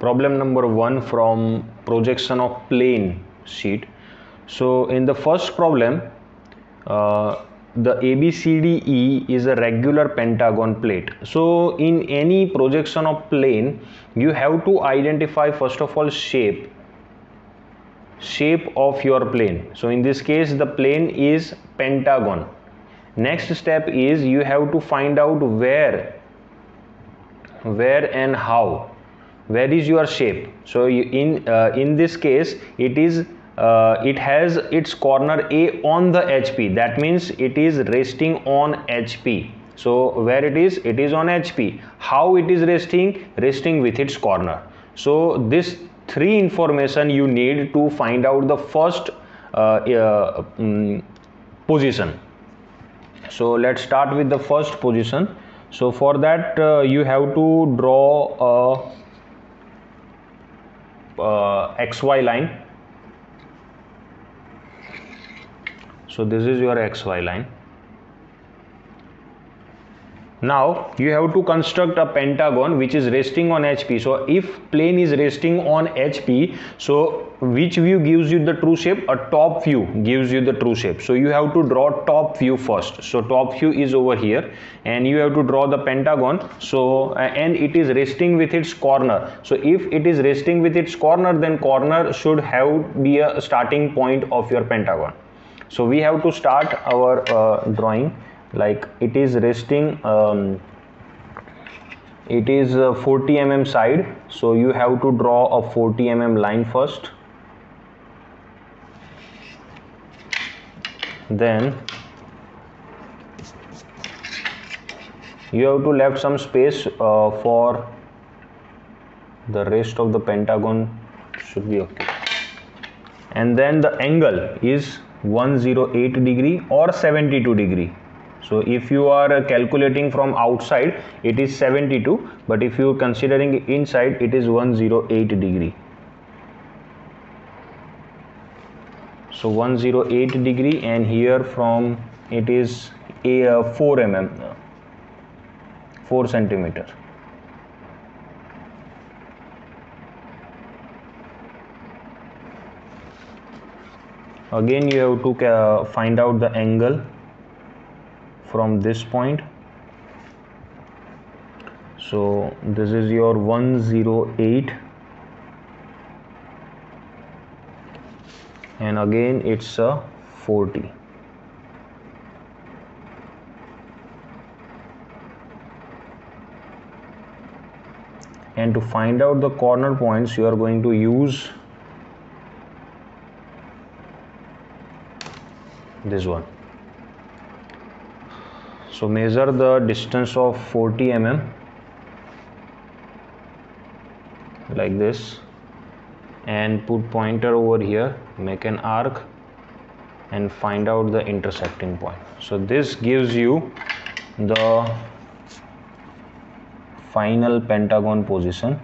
problem number one from projection of plane sheet. So in the first problem uh, the ABCDE is a regular pentagon plate. So in any projection of plane you have to identify first of all shape. Shape of your plane. So in this case the plane is pentagon. Next step is you have to find out where where and how where is your shape? So you, in uh, in this case it is uh, it has its corner a on the hp that means it is resting on hp so where it is? It is on hp how it is resting? Resting with its corner. So this three information you need to find out the first uh, um, position. So let's start with the first position. So for that uh, you have to draw a Uh, xy line. So this is your xy line now you have to construct a pentagon which is resting on hp so if plane is resting on hp so which view gives you the true shape? A top view gives you the true shape. So you have to draw top view first. So top view is over here and you have to draw the pentagon. So and it is resting with its corner. So if it is resting with its corner then corner should have be a starting point of your pentagon. So we have to start our uh, drawing like it is resting um, it is 40 mm side. So you have to draw a 40 mm line first. Then you have to left some space uh, for the rest of the pentagon should be okay. And then the angle is 108 degree or 72 degree so if you are calculating from outside it is 72 but if you are considering inside it is 108 degree. So 108 degree and here from it is a uh, 4 mm 4 centimeter. Again you have to uh, find out the angle from this point. So this is your 108 and again it's a 40 and to find out the corner points you are going to use this one so measure the distance of 40 mm like this and put pointer over here make an arc and find out the intersecting point. So this gives you the final pentagon position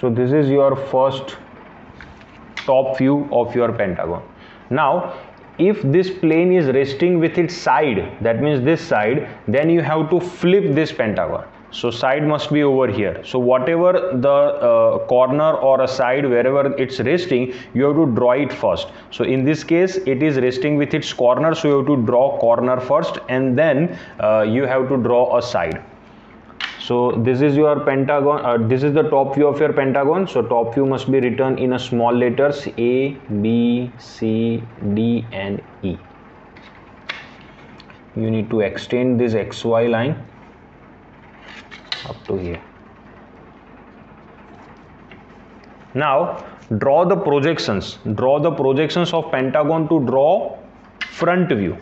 so this is your first top view of your pentagon. Now if this plane is resting with its side that means this side then you have to flip this pentagon. So side must be over here. So whatever the uh, corner or a side wherever it's resting you have to draw it first. So in this case it is resting with its corner so you have to draw corner first and then uh, you have to draw a side so this is your pentagon uh, this is the top view of your pentagon. So top view must be written in a small letters a b c d and e. You need to extend this xy line up to here. Now draw the projections. Draw the projections of pentagon to draw front view.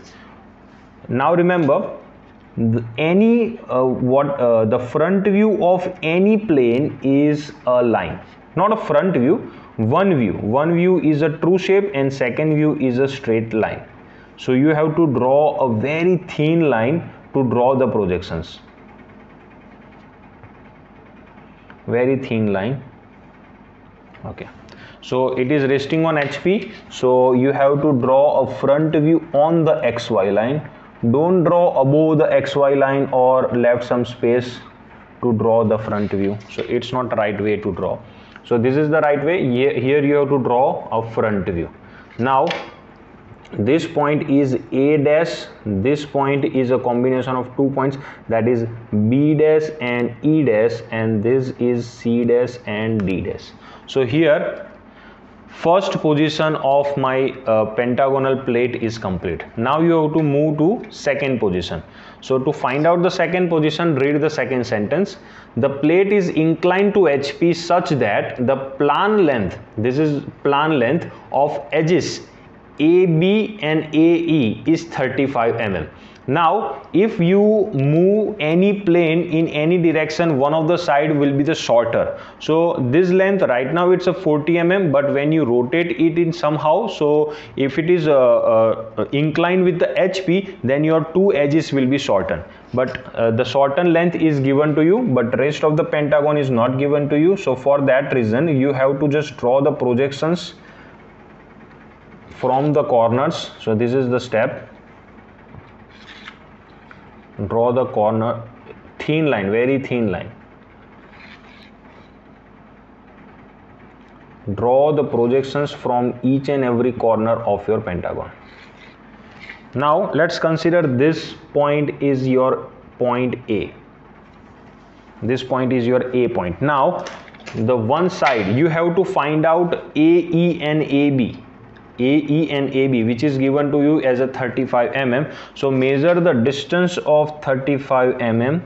Now remember any uh, what uh, the front view of any plane is a line. Not a front view one view. One view is a true shape and second view is a straight line. So you have to draw a very thin line to draw the projections. Very thin line. Okay. So it is resting on hp so you have to draw a front view on the xy line don't draw above the xy line or left some space to draw the front view. So it's not right way to draw. So this is the right way. Here you have to draw a front view. Now this point is a dash. This point is a combination of two points. That is b dash and e dash. And this is c dash and d dash. So here first position of my uh, pentagonal plate is complete. Now you have to move to second position. So to find out the second position read the second sentence. The plate is inclined to hp such that the plan length this is plan length of edges ab and ae is 35 mm now if you move any plane in any direction one of the side will be the shorter. So this length right now it's a 40 mm but when you rotate it in somehow so if it is uh, uh, inclined with the hp then your two edges will be shortened. But uh, the shortened length is given to you but rest of the pentagon is not given to you. So for that reason you have to just draw the projections from the corners. So this is the step draw the corner. Thin line very thin line. Draw the projections from each and every corner of your pentagon. Now let's consider this point is your point a. This point is your a point. Now the one side you have to find out a e and ab AE and AB which is given to you as a 35 mm so measure the distance of 35 mm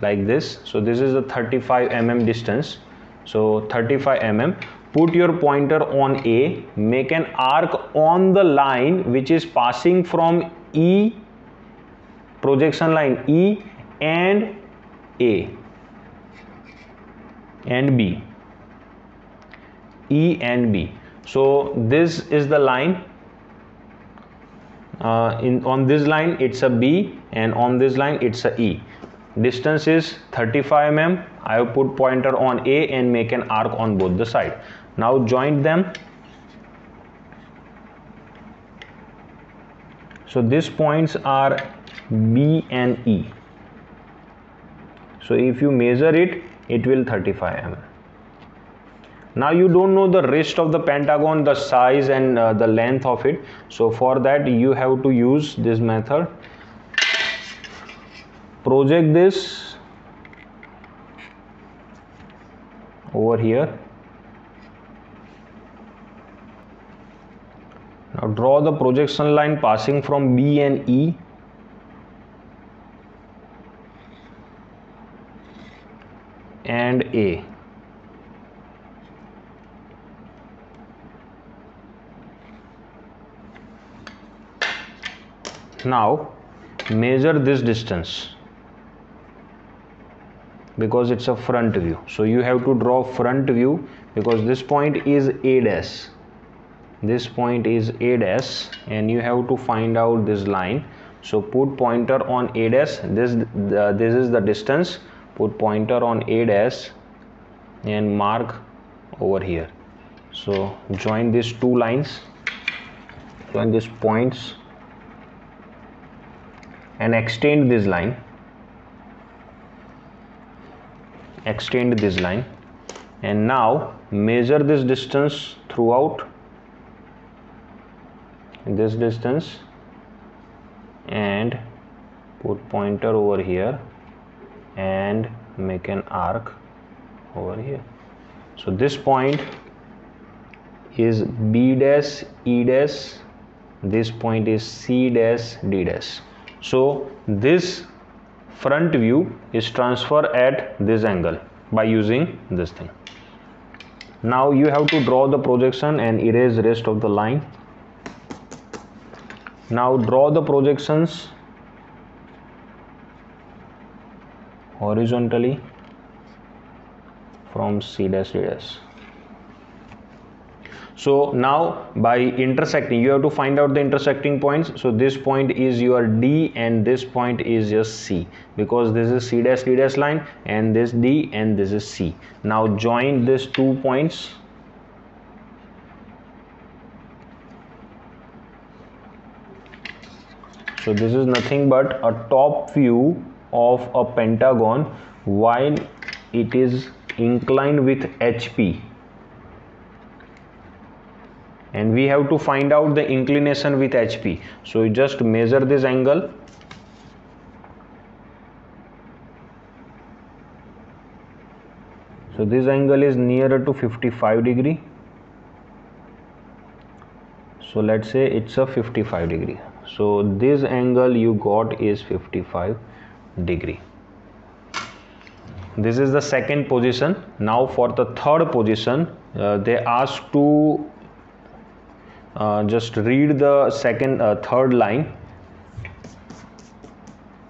like this. So this is the 35 mm distance. So 35 mm put your pointer on A. Make an arc on the line which is passing from E projection line E and A and B. E and B so this is the line uh, in on this line it's a B and on this line it's a E. Distance is 35 mm. I have put pointer on A and make an arc on both the side. Now join them. So these points are B and E. So if you measure it it will 35 mm now you don't know the rest of the pentagon the size and uh, the length of it. So for that you have to use this method. Project this over here. Now draw the projection line passing from B and E and A now measure this distance. Because it's a front view. So you have to draw front view because this point is a dash. This point is a dash and you have to find out this line. So put pointer on a dash. This this is the distance. Put pointer on a dash and mark over here. So join these two lines. Join these points and extend this line. Extend this line. And now measure this distance throughout. This distance. And put pointer over here. And make an arc over here. So this point is b dash e dash. This point is c dash d dash so this front view is transfer at this angle by using this thing. Now you have to draw the projection and erase rest of the line. Now draw the projections horizontally from C dash D so now by intersecting you have to find out the intersecting points. So this point is your d and this point is your c because this is c dash d dash line and this d and this is c. Now join these two points. So this is nothing but a top view of a pentagon while it is inclined with HP and we have to find out the inclination with HP so you just measure this angle. So this angle is nearer to 55 degree. So let's say it's a 55 degree. So this angle you got is 55 degree. This is the second position. Now for the third position uh, they ask to uh, just read the second uh, third line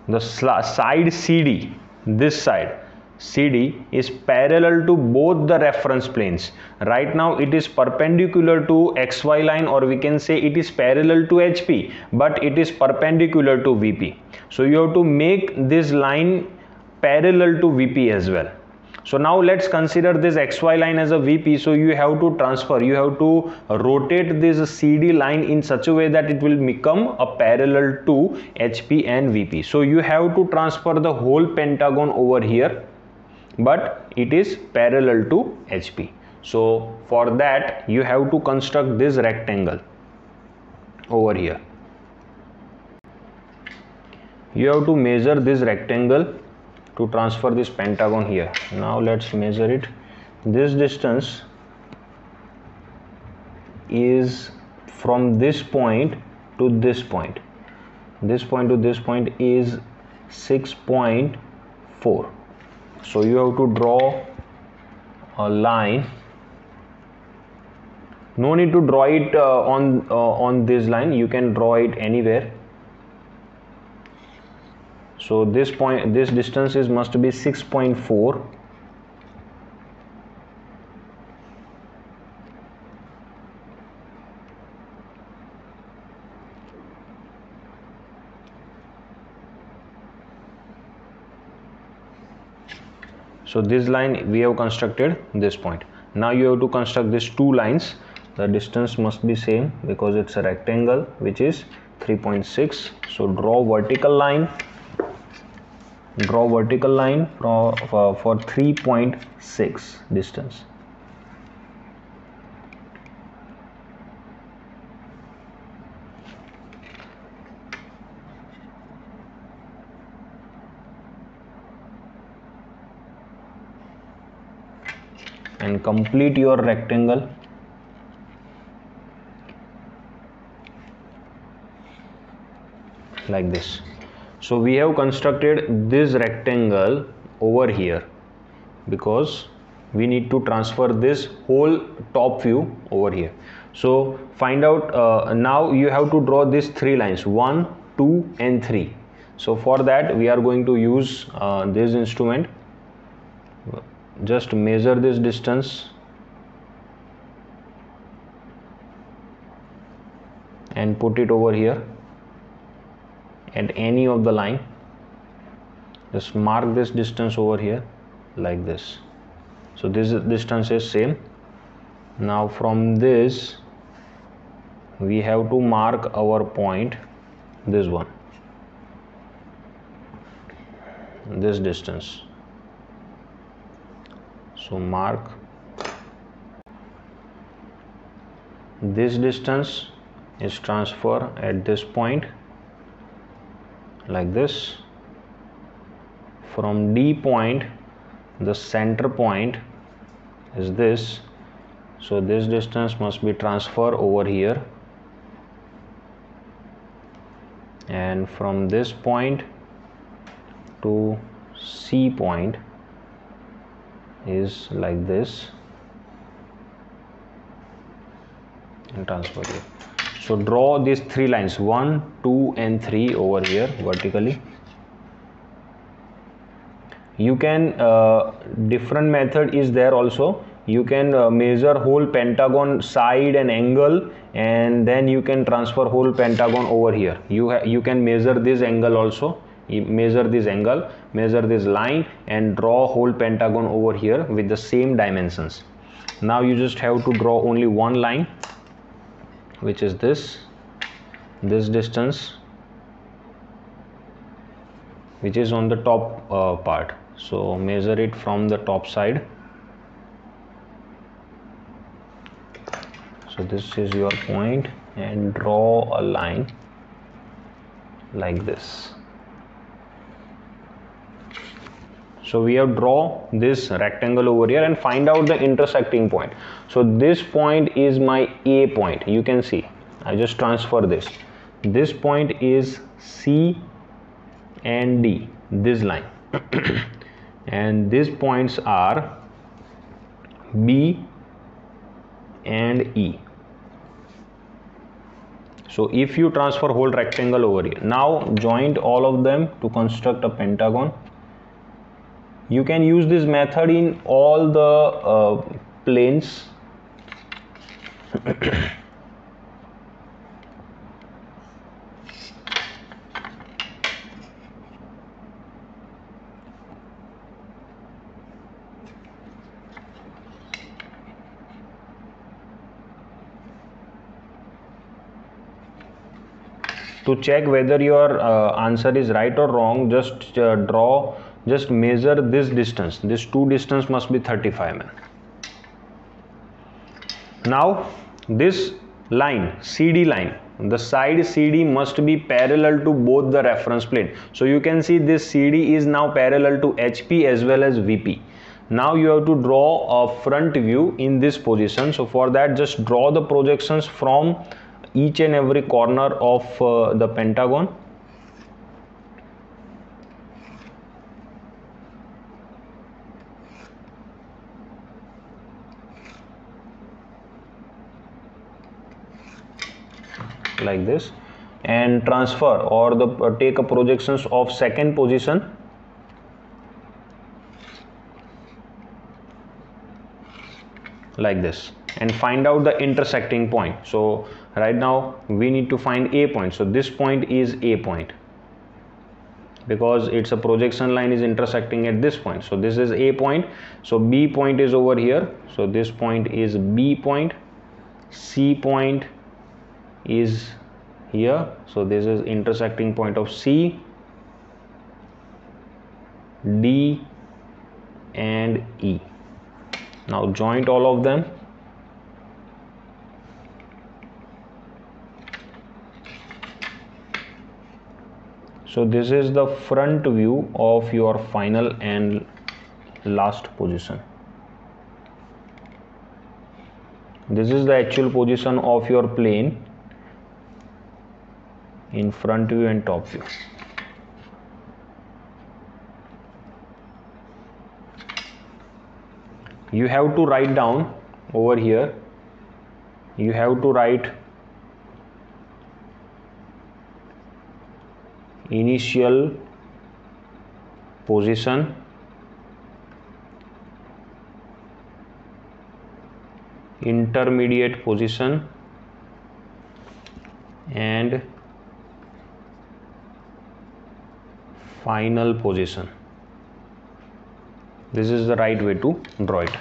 the side CD this side CD is parallel to both the reference planes. Right now it is perpendicular to XY line or we can say it is parallel to HP but it is perpendicular to VP. So you have to make this line parallel to VP as well. So now let's consider this XY line as a VP. So you have to transfer, you have to rotate this CD line in such a way that it will become a parallel to HP and VP. So you have to transfer the whole pentagon over here but it is parallel to HP. So for that you have to construct this rectangle over here. You have to measure this rectangle to transfer this pentagon here. Now let's measure it. This distance is from this point to this point. This point to this point is 6.4 so you have to draw a line no need to draw it uh, on uh, on this line you can draw it anywhere so this point this distance is must be 6.4 so this line we have constructed this point. Now you have to construct these two lines. The distance must be same because it's a rectangle which is 3.6 so draw vertical line draw vertical line for, for, for 3.6 distance. And complete your rectangle. Like this so we have constructed this rectangle over here because we need to transfer this whole top view over here. So find out uh, now you have to draw these three lines one two and three. So for that we are going to use uh, this instrument. Just measure this distance. And put it over here at any of the line just mark this distance over here like this. So this distance is same. Now from this we have to mark our point this one. This distance. So mark this distance is transfer at this point like this. From D point the center point is this. So this distance must be transferred over here. And from this point to C point is like this. And transfer it so draw these three lines 1 2 and 3 over here vertically. You can uh, different method is there also. You can uh, measure whole pentagon side and angle and then you can transfer whole pentagon over here. You you can measure this angle also. Measure this angle measure this line and draw whole pentagon over here with the same dimensions. Now you just have to draw only one line which is this this distance which is on the top uh, part. So measure it from the top side. So this is your point and draw a line like this so we have draw this rectangle over here and find out the intersecting point. So this point is my a point. You can see. I just transfer this. This point is c and d this line. And these points are b and e. So if you transfer whole rectangle over here now joint all of them to construct a pentagon you can use this method in all the uh, planes. To check whether your uh, answer is right or wrong just uh, draw just measure this distance. This two distance must be 35 mm. Now this line cd line the side cd must be parallel to both the reference plane so you can see this cd is now parallel to hp as well as vp now you have to draw a front view in this position. So for that just draw the projections from each and every corner of uh, the pentagon like this and transfer or the uh, take a projections of second position. Like this and find out the intersecting point. So right now we need to find a point. So this point is a point because it's a projection line is intersecting at this point. So this is a point. So b point is over here. So this point is b point. C point is here. So this is intersecting point of c d and e. Now joint all of them. So this is the front view of your final and last position. This is the actual position of your plane in front view and top view. You have to write down over here you have to write initial position intermediate position and final position. This is the right way to draw it.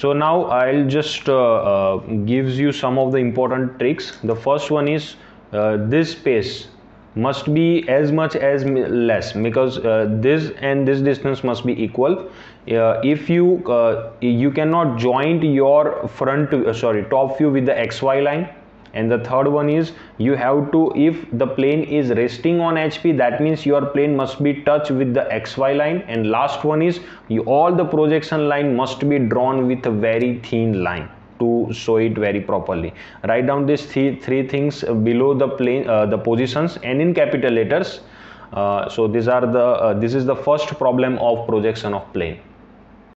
So now i'll just uh, uh, gives you some of the important tricks. The first one is uh, this space must be as much as less because uh, this and this distance must be equal. Uh, if you uh, you cannot joint your front sorry top view with the xy line and the third one is you have to if the plane is resting on hp that means your plane must be touched with the xy line. And last one is you, all the projection line must be drawn with a very thin line to show it very properly. Write down these three, three things below the plane uh, the positions and in capital letters. Uh, so these are the uh, this is the first problem of projection of plane